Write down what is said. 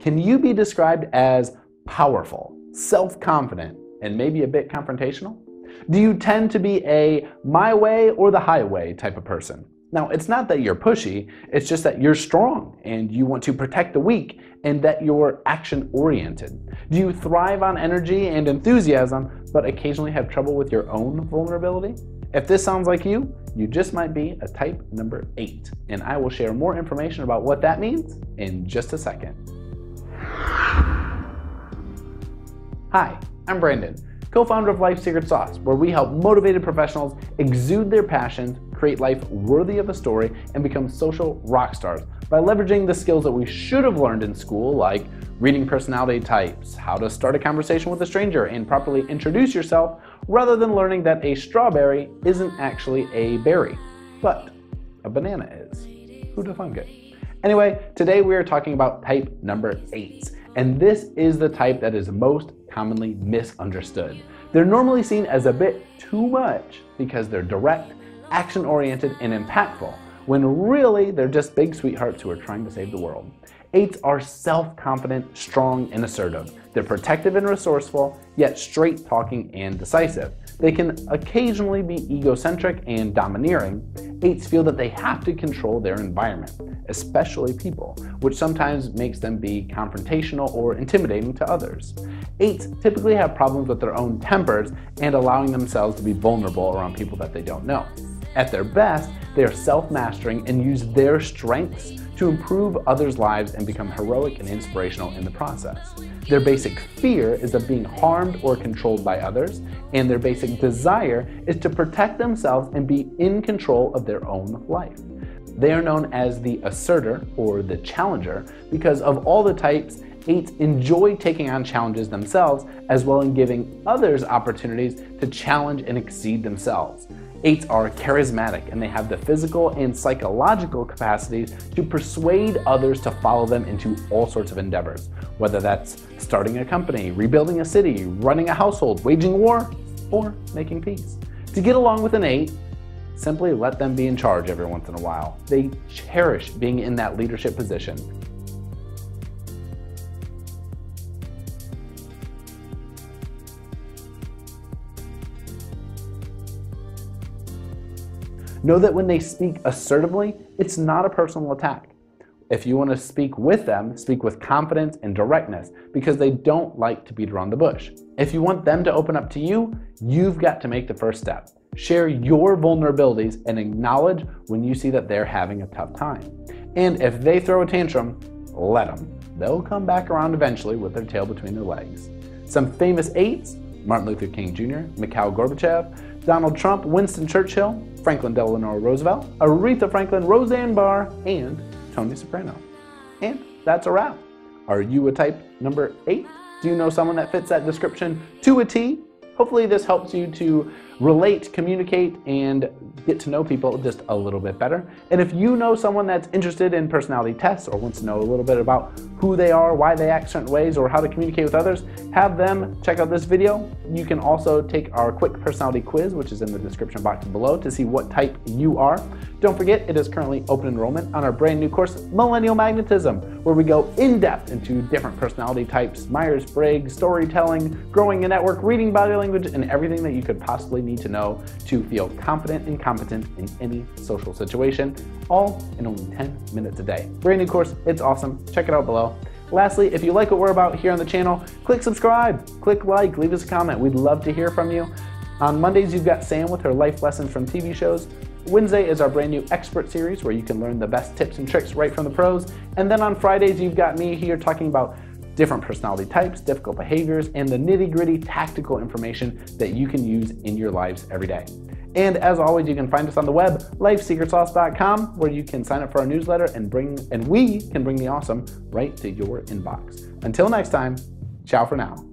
Can you be described as powerful, self confident, and maybe a bit confrontational? Do you tend to be a my way or the highway type of person? Now, it's not that you're pushy, it's just that you're strong and you want to protect the weak and that you're action oriented. Do you thrive on energy and enthusiasm, but occasionally have trouble with your own vulnerability? If this sounds like you, you just might be a type number eight, and I will share more information about what that means in just a second. Hi, I'm Brandon, co founder of Life's Secret Sauce, where we help motivated professionals exude their passions, create life worthy of a story, and become social rock stars by leveraging the skills that we should have learned in school, like reading personality types, how to start a conversation with a stranger, and properly introduce yourself, rather than learning that a strawberry isn't actually a berry, but a banana is. Who'd have thunk it? Anyway, today we are talking about type number eight, and this is the type that is most commonly misunderstood. They're normally seen as a bit too much because they're direct, action oriented, and impactful when really they're just big sweethearts who are trying to save the world. Eights are self confident, strong, and assertive. They're protective and resourceful, yet straight talking and decisive. They can occasionally be egocentric and domineering. Eights feel that they have to control their environment, especially people, which sometimes makes them be confrontational or intimidating to others. Eights typically have problems with their own tempers and allowing themselves to be vulnerable around people that they don't know. At their best, they are self mastering and use their strengths to improve others' lives and become heroic and inspirational in the process. Their basic fear is of being harmed or controlled by others, and their basic desire is to protect themselves and be in control of their own life. They are known as the asserter or the challenger because of all the types, eights enjoy taking on challenges themselves as well as giving others opportunities to challenge and exceed themselves. Eights are charismatic and they have the physical and psychological capacities to persuade others to follow them into all sorts of endeavors, whether that's starting a company, rebuilding a city, running a household, waging war, or making peace. To get along with an eight, simply let them be in charge every once in a while. They cherish being in that leadership position Know that when they speak assertively, it's not a personal attack. If you want to speak with them, speak with confidence and directness because they don't like to beat around the bush. If you want them to open up to you, you've got to make the first step. Share your vulnerabilities and acknowledge when you see that they're having a tough time. And if they throw a tantrum, let them. They'll come back around eventually with their tail between their legs. Some famous eights Martin Luther King Jr., Mikhail Gorbachev, Donald Trump, Winston Churchill, Franklin Delano Roosevelt, Aretha Franklin, Roseanne Barr, and Tony Soprano. And that's a wrap. Are you a type number eight? Do you know someone that fits that description to a T? Hopefully, this helps you to relate, communicate, and get to know people just a little bit better. And if you know someone that's interested in personality tests or wants to know a little bit about who they are, why they act certain ways, or how to communicate with others, have them check out this video. You can also take our quick personality quiz, which is in the description box below, to see what type you are. Don't forget, it is currently open enrollment on our brand new course, Millennial Magnetism, where we go in depth into different personality types, Myers Briggs, storytelling, growing a network, reading body language, and everything that you could possibly need to know to feel confident and competent in any social situation, all in only 10 minutes a day. Brand new course, it's awesome. Check it out below. Lastly, if you like what we're about here on the channel, click subscribe, click like, leave us a comment. We'd love to hear from you. On Mondays, you've got Sam with her life lessons from TV shows. Wednesday is our brand new expert series where you can learn the best tips and tricks right from the pros. And then on Fridays, you've got me here talking about different personality types, difficult behaviors, and the nitty gritty tactical information that you can use in your lives every day. And as always, you can find us on the web, lifesecretsauce.com, where you can sign up for our newsletter and bring and we can bring the awesome right to your inbox. Until next time, ciao for now.